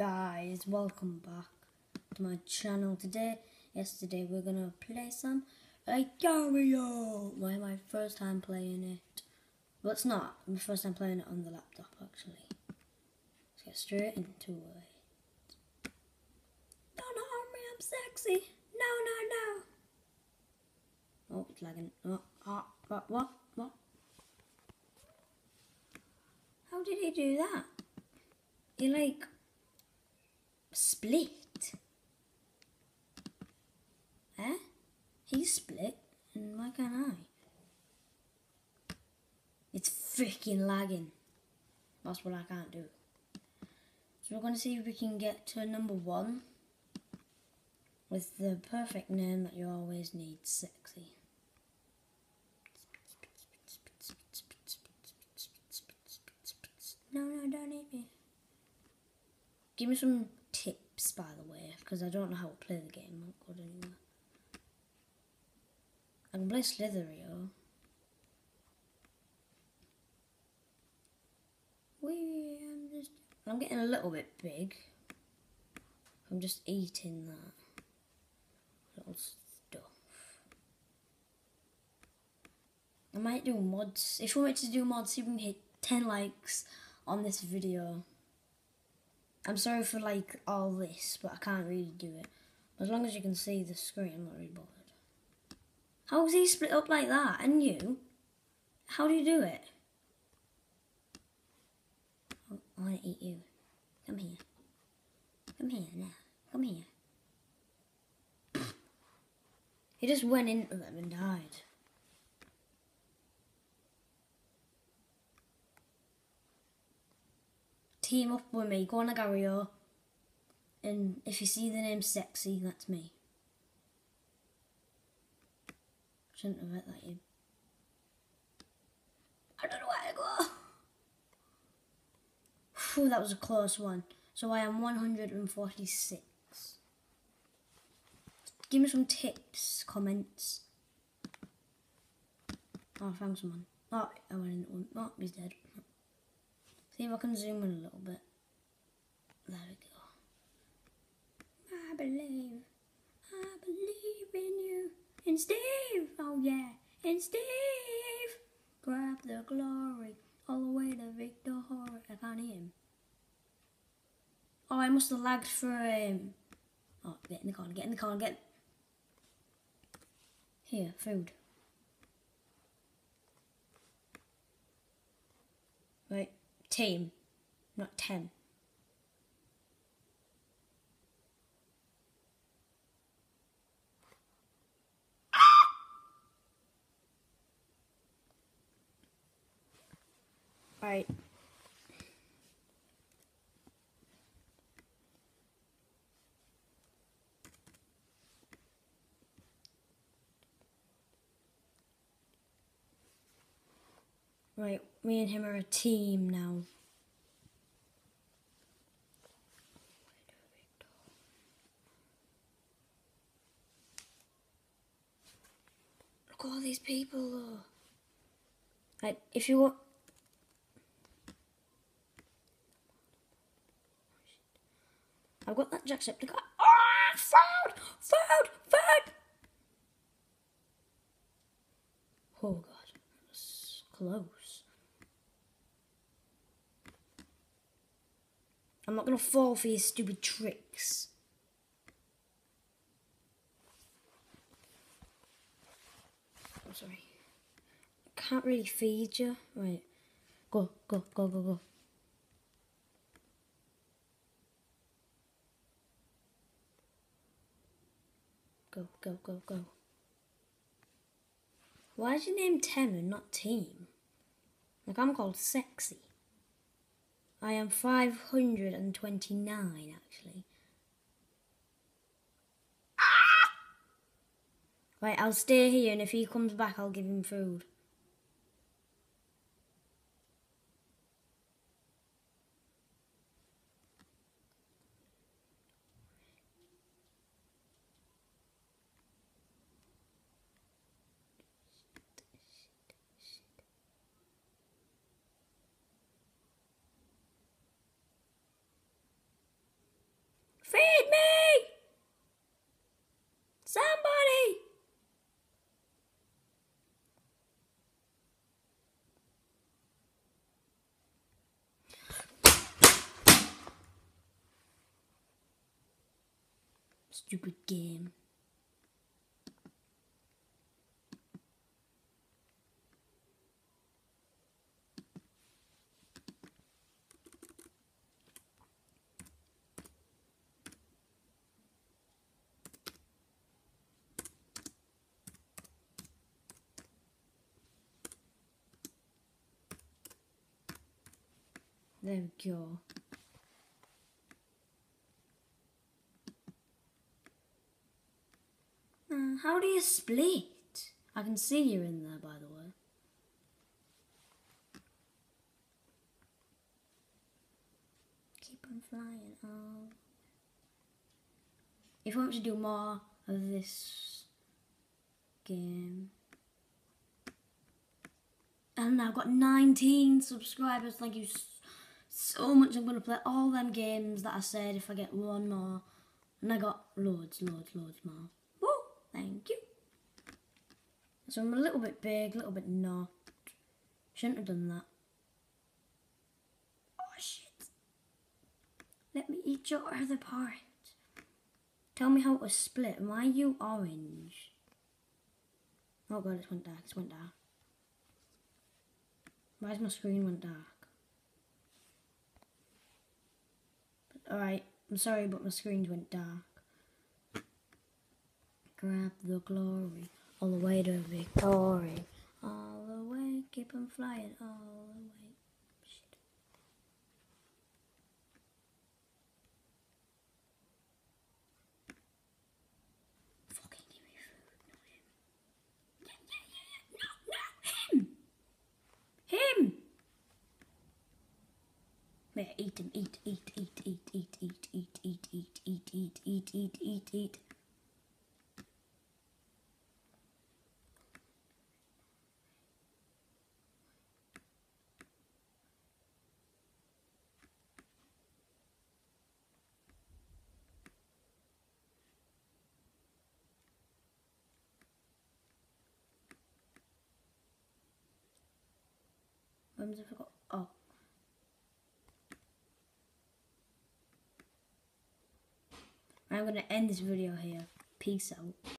guys welcome back to my channel. Today yesterday we're gonna play some Agario my my first time playing it? Well it's not. My first time playing it on the laptop actually. Let's get straight into it. Don't harm me I'm sexy. No no no. Oh it's lagging. Oh, oh what what what? How did he do that? He like split. Eh? He's split, and why can't I? It's freaking lagging. That's what I can't do. So we're going to see if we can get to number one with the perfect name that you always need, sexy. No, no, don't eat me. Give me some tips, by the way, because I don't know how to play the game. I'm not good anywhere. I can play Slitherio. I'm just, I'm getting a little bit big. I'm just eating that little stuff. I might do mods. If you want me to do mods, you can hit 10 likes on this video. I'm sorry for like all this, but I can't really do it. As long as you can see the screen, I'm not really bothered. How is he split up like that? And you? How do you do it? Oh, I want to eat you. Come here. Come here now. Come here. He just went into them and died. Team up with me, go on Agario. And if you see the name Sexy, that's me. Shouldn't have let that you. I don't know where to go. Whew, that was a close one. So I am 146. Give me some tips, comments. Oh, I found someone. Oh, I went into one. Oh, he's dead. See if I can zoom in a little bit. There we go. I believe, I believe in you. And Steve, oh yeah, and Steve. Grab the glory, all the way to Victor Horror. I can't hear him. Oh, I must have lagged for him. Oh, get in the car, get in the car, get... Here, food. Right team, not 10. Right. Right, me and him are a team now. Look at all these people though. Like, if you want... I've got that Jacksepticeye. Oh, ah, ah, found! Found! Found! Oh god, close. I'm not going to fall for your stupid tricks. I'm sorry. I can't really feed you. Right. Go, go, go, go, go. Go, go, go, go. Why is your name Tem and not Team? Like, I'm called Sexy. I am 529 actually. Ah! Right, I'll stay here and if he comes back I'll give him food. Stupid game. There we go. How do you split? I can see you in there, by the way. Keep on flying. Oh. If you want to do more of this game, and I've got 19 subscribers. Thank you so much. I'm gonna play all them games that I said if I get one more, and I got loads, loads, loads more. Thank you. So I'm a little bit big, a little bit not. Shouldn't have done that. Oh shit! Let me eat your other part. Tell me how it was split. Why are you orange? Oh god, it went dark. It went dark. Why is my screen went dark? Alright, I'm sorry, but my screen went dark. Grab the glory, all the way to victory. All the way, keep on flying, all the way. Fucking give me food, not him. Yeah, yeah, yeah, yeah. No, no, him! Him! Wait, eat him, eat, eat, eat, eat, eat, eat, eat, eat, eat, eat, eat, eat, eat, eat, I? Oh. I'm gonna end this video here. Peace out.